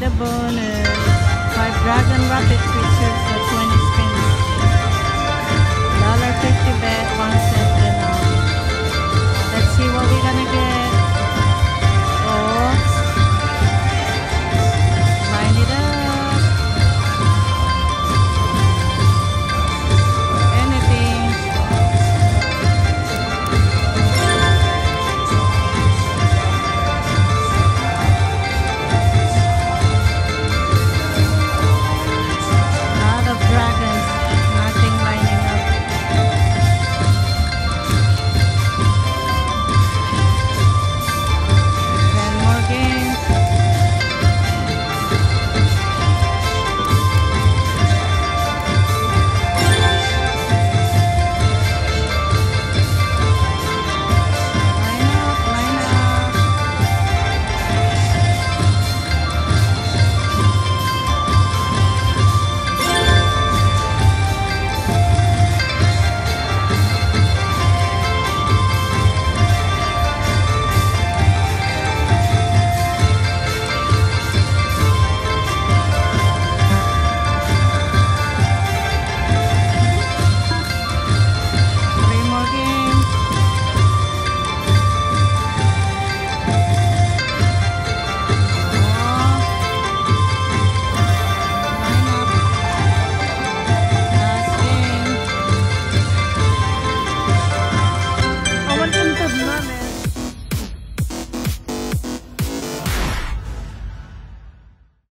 the bonus. Uh, five dragon rocket creatures.